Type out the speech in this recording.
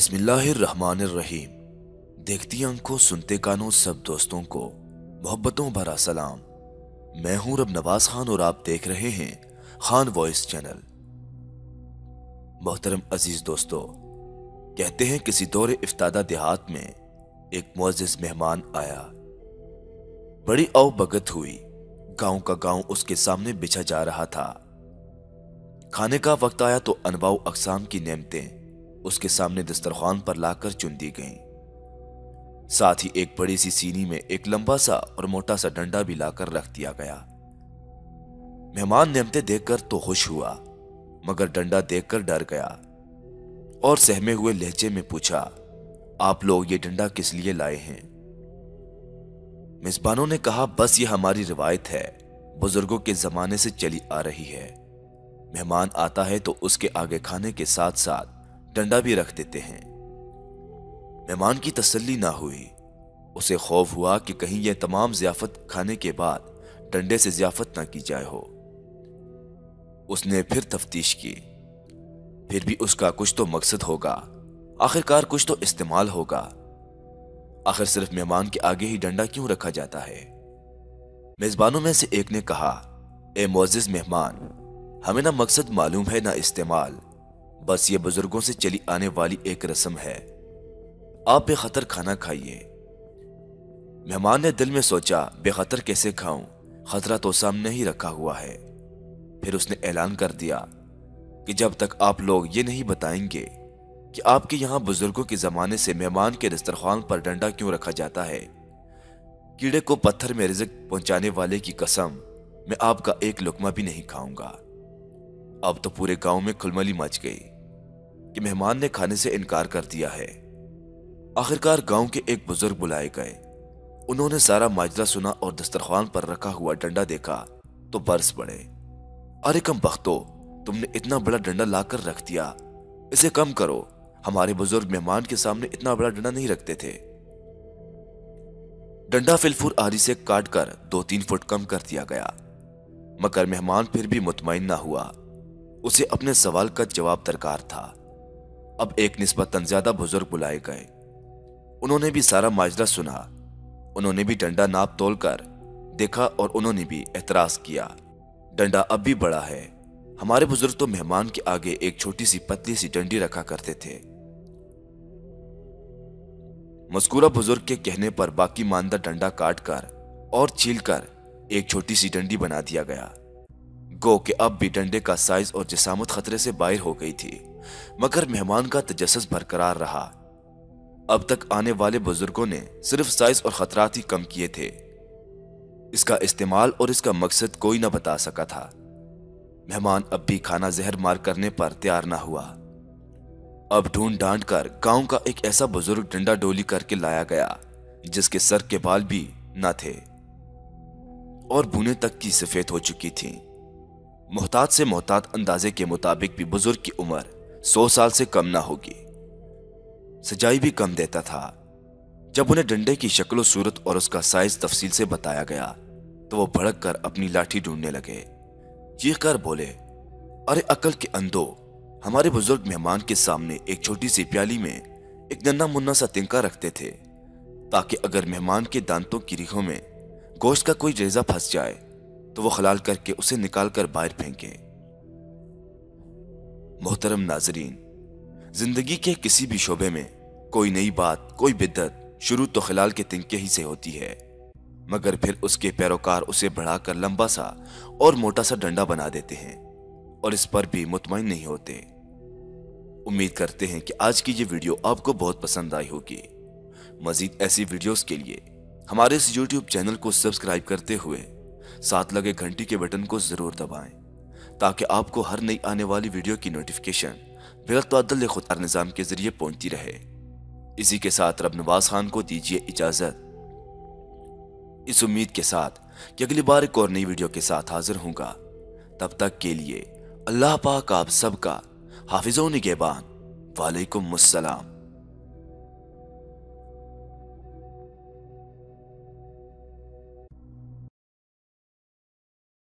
بسم اللہ الرحمن الرحیم۔ دیکھتی آنکھوں، سنتے کانوں، سب دوستوں کو محبتوں بھرا سلام۔ میں ہوں رب نواز خان اور آپ دیکھ رہے ہیں خان وائس چینل۔ محترم عزیز دوستو، کہتے ہیں کسی دور افتادہ دیہات میں ایک معزز مہمان آیا۔ بڑی او بگت ہوئی، گاؤں کا گاؤں اس کے سامنے بچھا جا رہا تھا۔ کھانے کا وقت آیا تو انواع اقسام کی نعمتیں اس کے سامنے دسترخوان پر لا کر چن دی گئیں۔ ساتھ ہی ایک بڑی سی سینی میں ایک لمبا سا اور موٹا سا ڈنڈا بھی لا کر رکھ دیا گیا۔ مہمان نعمتیں دیکھ کر تو خوش ہوا، مگر ڈنڈا دیکھ کر ڈر گیا اور سہمے ہوئے لہجے میں پوچھا، آپ لوگ یہ ڈنڈا کس لیے لائے ہیں؟ میزبانوں نے کہا، بس یہ ہماری روایت ہے، بزرگوں کے زمانے سے چلی آ رہی ہے۔ مہمان آتا ہے تو اس کے آگے کھانے کے ساتھ ساتھ ڈنڈا بھی رکھ دیتے ہیں۔ مہمان کی تسلی نہ ہوئی۔ اسے خوف ہوا کہ کہیں یہ تمام ضیافت کھانے کے بعد ڈنڈے سے ضیافت نہ کی جائے ہو۔ اس نے پھر تفتیش کی۔ پھر بھی اس کا کچھ تو مقصد ہوگا۔ آخر کار کچھ تو استعمال ہوگا۔ آخر صرف مہمان کے آگے ہی ڈنڈا کیوں رکھا جاتا ہے؟ میزبانوں میں سے ایک نے کہا، اے معزز مہمان، ہمیں نہ مقصد معلوم ہے نہ استعمال۔ بس یہ بزرگوں سے چلی آنے والی ایک رسم ہے۔ آپ بے خطر کھانا کھائیے۔ مہمان نے دل میں سوچا، بے خطر کیسے کھاؤں؟ خطرہ تو سامنے ہی رکھا ہوا ہے۔ پھر اس نے اعلان کر دیا کہ جب تک آپ لوگ یہ نہیں بتائیں گے کہ آپ کے یہاں بزرگوں کے زمانے سے مہمان کے دسترخوان پر ڈنڈا کیوں رکھا جاتا ہے، کیڑے کو پتھر میں رزق پہنچانے والے کی قسم میں آپ کا ایک لکمہ بھی نہیں کھاؤں گا۔ اب تو پورے گاؤں میں کھلملی مچ گئی۔ کہ مہمان نے کھانے سے انکار کر دیا ہے۔ آخرکار گاؤں کے ایک بزرگ بلائے گئے۔ انہوں نے سارا ماجرہ سنا اور دسترخوان پر رکھا ہوا ڈنڈا دیکھا تو برس پڑے۔ ارے کم بختو، تم نے اتنا بڑا ڈنڈا لا کر رکھ دیا۔ اسے کم کرو، ہمارے بزرگ مہمان کے سامنے اتنا بڑا ڈنڈا نہیں رکھتے تھے۔ ڈنڈا فلفور آری سے کاٹ کر دو تین فٹ کم کر دیا گیا۔ مگر مہمان پھر بھی مطمئن نہ ہوا۔ اسے اپنے سوال کا جواب درکار تھا۔ اب ایک نسبتاً زیادہ بزرگ بلائے گئے۔ انہوں نے بھی سارا ماجرہ سنا۔ انہوں نے بھی ڈنڈا ناپ تول کر دیکھا اور انہوں نے بھی اعتراض کیا۔ ڈنڈا اب بھی بڑا ہے۔ ہمارے بزرگ تو مہمان کے آگے ایک چھوٹی سی پتلی سی ڈنڈی رکھا کرتے تھے۔ مذکورہ بزرگ کے کہنے پر باقی ماندہ ڈنڈا کاٹ کر اور چھیل کر ایک چھوٹی سی ڈنڈی بنا دیا گیا۔ گو کہ اب بھی ڈنڈے کا سائز اور جسامت خطرے سے باہر ہو گئی تھی۔ مگر مہمان کا تجسس برقرار رہا۔ اب تک آنے والے بزرگوں نے صرف سائز اور خطرات ہی کم کیے تھے۔ اس کا استعمال اور اس کا مقصد کوئی نہ بتا سکا تھا۔ مہمان اب بھی کھانا زہر مار کرنے پر تیار نہ ہوا۔ اب ڈھونڈ ڈانٹ کر گاؤں کا ایک ایسا بزرگ ڈنڈا ڈولی کر کے لایا گیا، جس کے سر کے بال بھی نہ تھے۔ اور بونے تک کی سفید ہو چکی تھیں۔ محتاط سے محتاط اندازے کے مطابق بھی بزرگ کی عمر سو سال سے کم نہ ہوگی۔ سجائی بھی کم دیتا تھا۔ جب انہیں ڈنڈے کی شکل و صورت اور اس کا سائز تفصیل سے بتایا گیا، تو وہ بھڑک کر اپنی لاٹھی ڈھونڈنے لگے۔ چیخ کر بولے، ارے عقل کے اندو ہمارے بزرگ مہمان کے سامنے ایک چھوٹی سی پیالی میں ایک ننا منا سا تنکا رکھتے تھے، تاکہ اگر مہمان کے دانتوں کی ریخوں میں گوشت کا کوئی ریزہ پھنس جائے، تو وہ خلال کر کے اسے نکال کر باہر پھینکے محترم ناظرین، زندگی کے کسی بھی شعبے میں کوئی نئی بات، کوئی بدت شروع تو خلال کے تنکے ہی سے ہوتی ہے۔ مگر پھر اس کے پیروکار اسے بڑھا کر لمبا سا اور موٹا سا ڈنڈا بنا دیتے ہیں اور اس پر بھی مطمئن نہیں ہوتے۔ امید کرتے ہیں کہ آج کی یہ ویڈیو آپ کو بہت پسند آئی ہوگی۔ مزید ایسی ویڈیوز کے لیے ہمارے اس یوٹیوب چینل کو سبسکرائب کرتے ہوئے ساتھ لگے گھنٹی کے بٹن کو ضرور دبائیں۔ تاکہ آپ کو ہر نئی آنے والی ویڈیو کی نوٹیفکیشن بغت عدل خطار نظام کے ذریعے پہنچتی رہے۔ اسی کے ساتھ رب نواز خان کو دیجیے اجازت۔ اس امید کے ساتھ کہ اگلی بار ایک اور نئی ویڈیو کے ساتھ حاضر ہوں گا۔ تب تک کے لیے اللہ پاک آپ سب کا حافظ و نگہبان، وعلیکم السلام۔